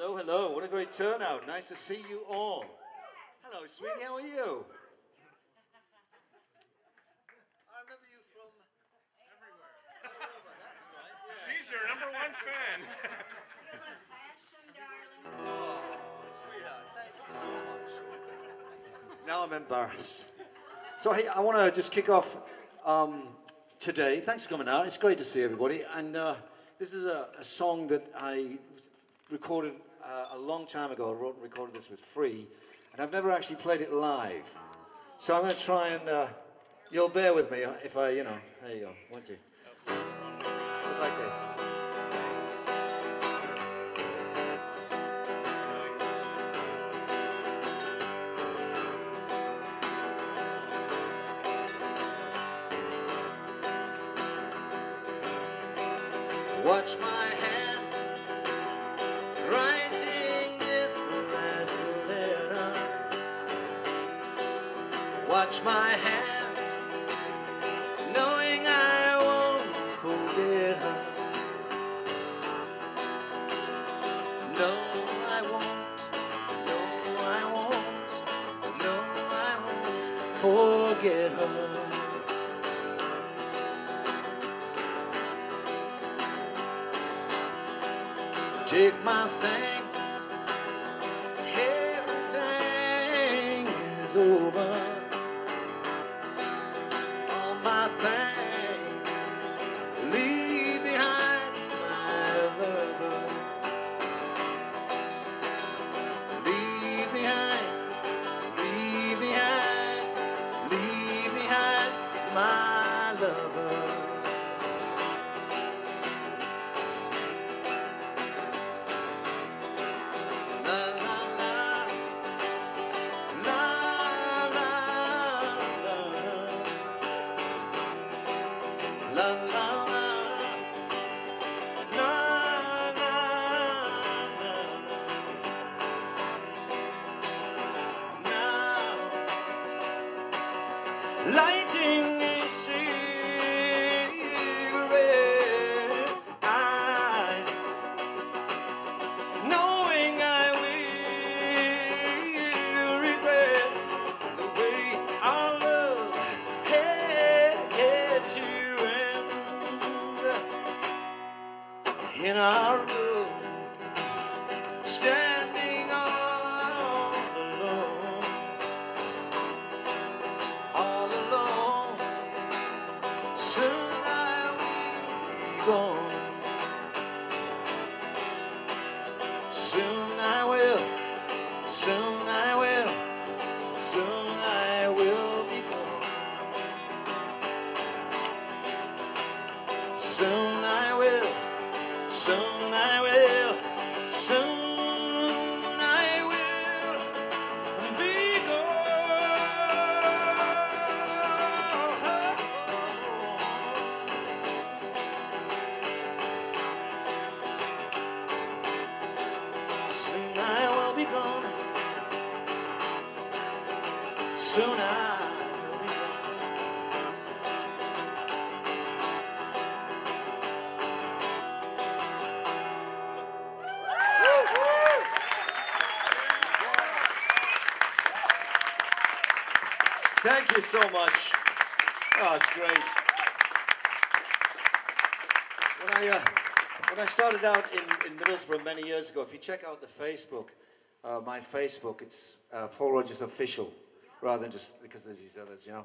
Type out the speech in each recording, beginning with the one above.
Hello, hello, hello. What a great turnout. Nice to see you all. Hello, sweetie. How are you? I remember you from everywhere. All that's right. Yeah. She's your number one fan. Oh, sweetheart, thank you so much. Now I'm embarrassed. So hey, I want to just kick off um, today. Thanks for coming out. It's great to see everybody. And uh, this is a, a song that I recorded uh, a long time ago. I wrote and recorded this with Free, and I've never actually played it live. So I'm going to try and uh, you'll bear with me if I, you know, there you go. One, two. Just like this. Watch my Watch my hand la la in our room, standing all alone, all alone. Soon I will be gone. Soon I will, soon I will, soon I will be gone. Soon soon I Thank you so much. Oh, it's great. When I, uh, when I started out in, in Middlesbrough many years ago, if you check out the Facebook, uh, my Facebook, it's uh, Paul Rodgers Official, rather than just because there's these others, you know.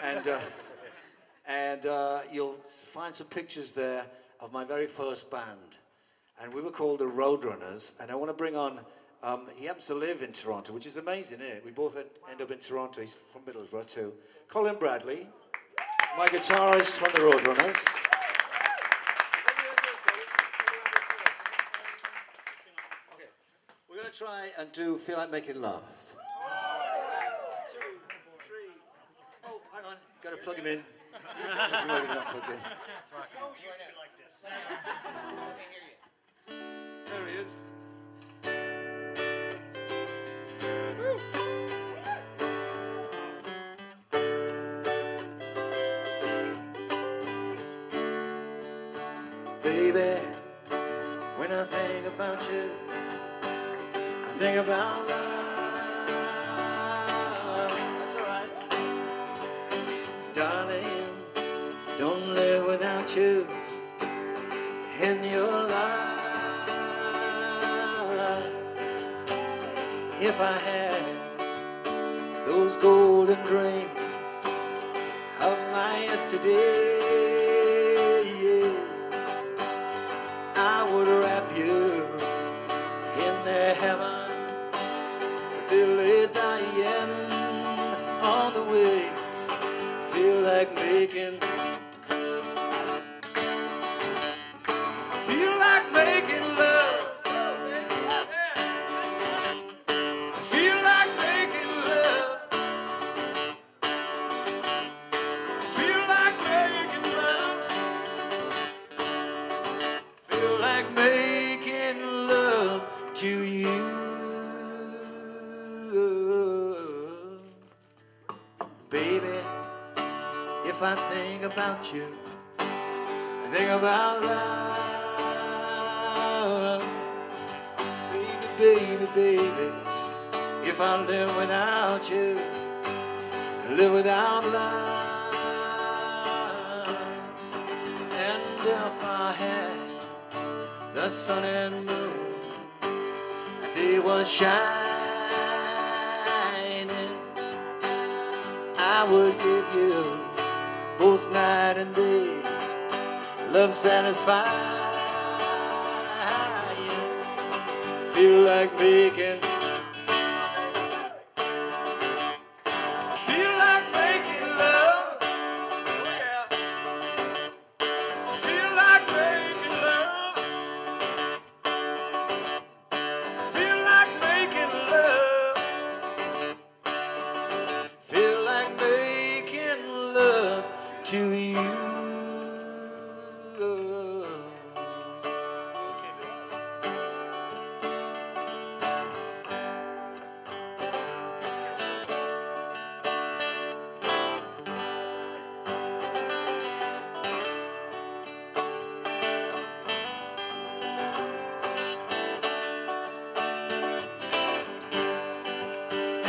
And, uh, and uh, you'll find some pictures there of my very first band. And we were called the Roadrunners. And I want to bring on, um, he happens to live in Toronto, which is amazing, isn't it? We both end, end up in Toronto. He's from Middlesbrough too. Colin Bradley, my guitarist from the Roadrunners. Okay, we're going to to try and do Feel Like Making Love. Two, three. Oh, hang on. Got to plug him in. Doesn't work if he's not plugged in. There he is. Baby, when I think about you, I think about love. That's alright. Darling, don't live without you in your life. If I had dreams of my yesterday, yeah, I would wrap you in their heaven. Lay dying on the way. Feel like making. Baby, if I think about you, I think about love. Baby, baby, baby, if I live without you, I live without love. And if I had the sun and moon, and they were shining, I would give you both night and day, love satisfying. Feel like making.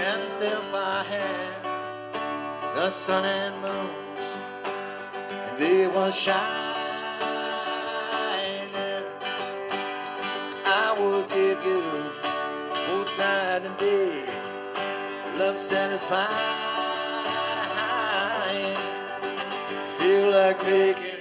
And if I had the sun and moon, and they were shining, I would give you both night and day, love satisfying. Feel like making.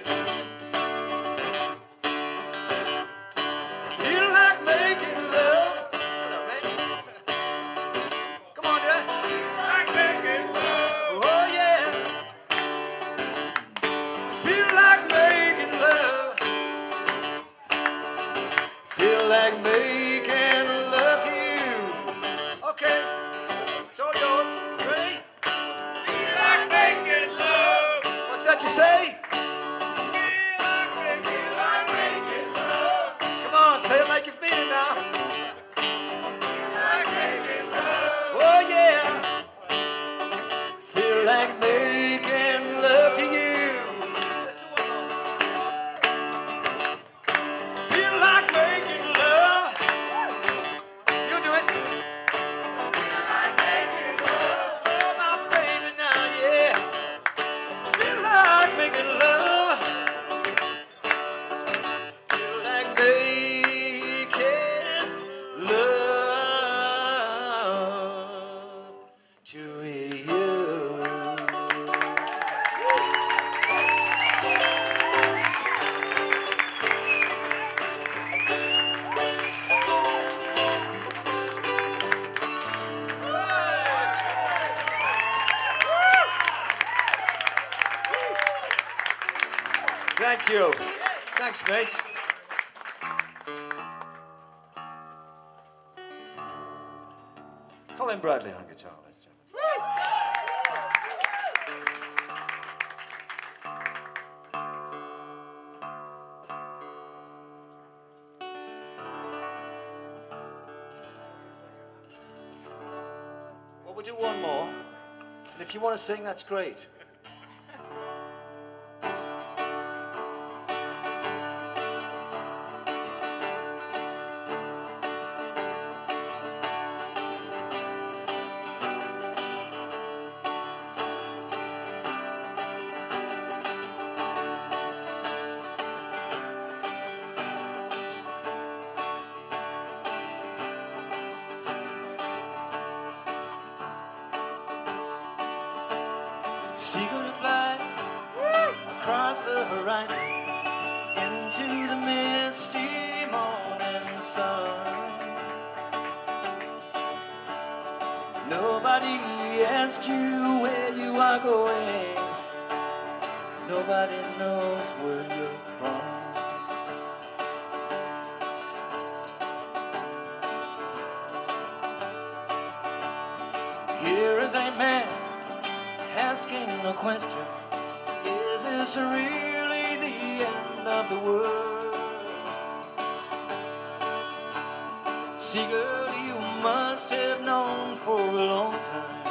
Thanks. Colin Bradley on guitar, ladies and. Well, we'll do one more. And if you want to sing, that's great. Horizon into the misty morning sun. Nobody asks you where you are going. Nobody knows where you're from. Here is a man asking a question Is really the end of the world? See, girl, you must have known for a long time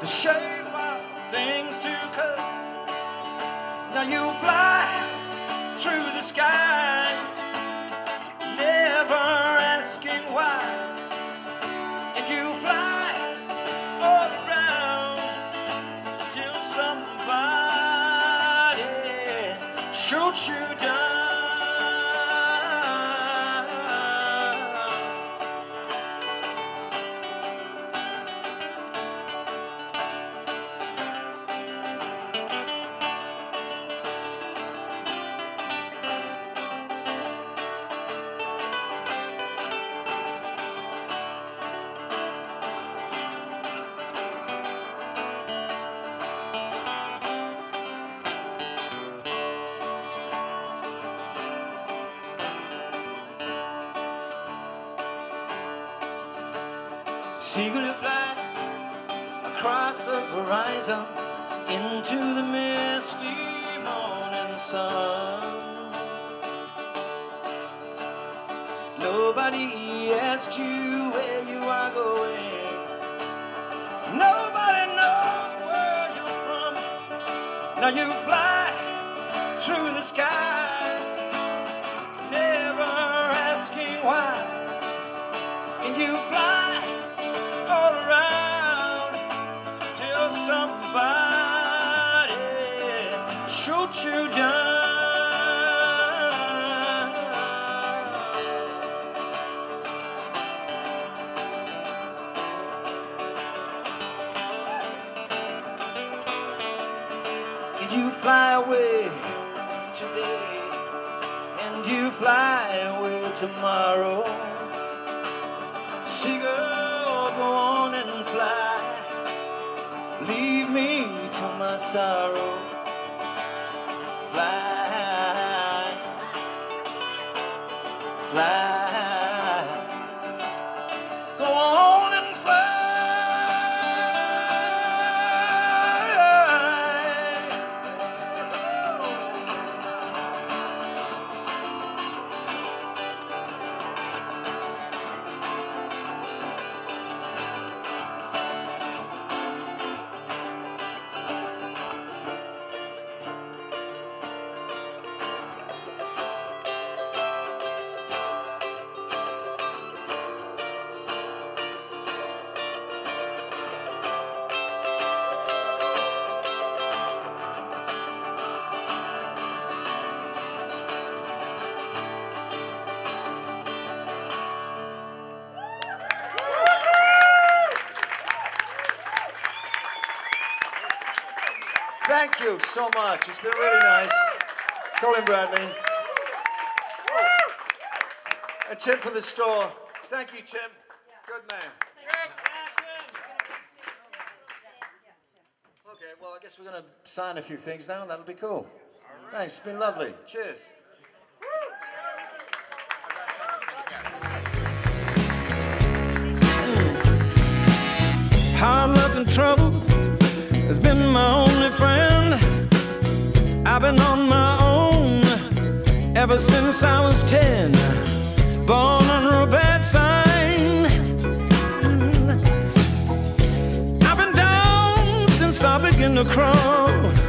the shape of things to come. Now you fly through the sky, Seagull fly across the horizon into the misty morning sun. Nobody asked you where you are going. Nobody knows where you're from. Now you fly through the sky, you. And you fly away today, and you fly away tomorrow. Seagull, go on and fly. Leave me to my sorrow. Fly, you so much. It's been really nice. Colin Bradley. And Tim from the store. Thank you, Tim. Good man. Okay, well, I guess we're going to sign a few things now, and that'll be cool. Thanks. It's been lovely. Cheers. Mm. in trouble has been my friend. I've been on my own ever since I was ten, born under a bad sign. I've been down since I began to crawl.